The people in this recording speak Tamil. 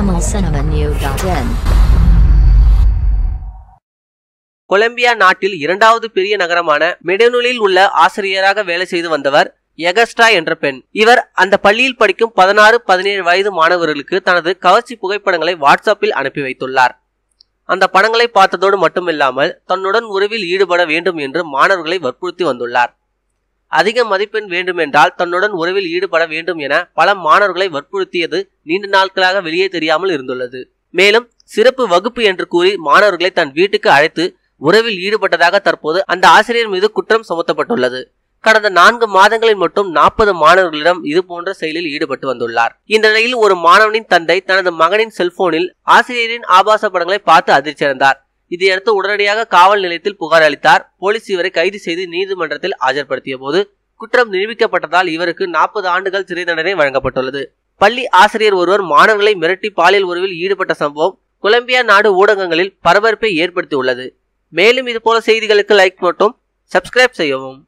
tamilcinemanew.in கொலம்பியா நாட்டில் இரண்டாவது பெரிய நகரமான மெடனுலில் உள்ள ஆசிரியராக வேலை செய்து வந்தவர் எகஸ்ட்ரா என்ற பெண். இவர் அந்த பள்ளியில் படிக்கும் பதினாறு பதினேழு வயது மாணவர்களுக்கு தனது கவர்ச்சி புகைப்படங்களை வாட்ஸ்அப்பில் அனுப்பி வைத்துள்ளார். அந்த படங்களை பார்த்ததோடு மட்டுமில்லாமல் தன்னுடன் உறவில் ஈடுபட வேண்டும் என்று மாணவர்களை வற்புறுத்தி வந்துள்ளார். அதிக மதிப்பெண் வேண்டுமென்றால் தன்னுடன் உறவில் ஈடுபட வேண்டும் என பல மாணவர்களை வற்புறுத்தியது நீண்ட நாட்களாக வெளியே தெரியாமல் இருந்துள்ளது. மேலும் சிறப்பு வகுப்பு என்று கூறி மாணவர்களை தன் வீட்டுக்கு அழைத்து உறவில் ஈடுபட்டதாக தற்போது அந்த ஆசிரியர் மீது குற்றம் சுமத்தப்பட்டுள்ளது. கடந்த நான்கு மாதங்களில் மட்டும் நாற்பது மாணவர்களிடம் இது போன்ற செயலில் ஈடுபட்டு வந்துள்ளார். இந்த நிலையில் ஒரு மாணவனின் தந்தை தனது மகனின் செல்போனில் ஆசிரியரின் ஆபாச படங்களை பார்த்து அதிர்ச்சியடைந்தார். இதையடுத்து உடனடியாக காவல் நிலையத்தில் புகார் அளித்தார். போலீஸ் இவரை கைது செய்து நீதிமன்றத்தில் ஆஜர்படுத்திய போது குற்றம் நிரூபிக்கப்பட்டதால் இவருக்கு நாற்பது ஆண்டுகள் சிறை தண்டனை வழங்கப்பட்டுள்ளது. பள்ளி ஆசிரியர் ஒருவர் மாணவர்களை மிரட்டி பாலியல் உறவில் ஈடுபட்ட சம்பவம் கொலம்பியா நாடு ஊடகங்களில் பரபரப்பை ஏற்படுத்தியுள்ளது. மேலும் இதுபோல செய்திகளுக்கு லைக் மட்டும் சப்ஸ்கிரைப் செய்யவும்.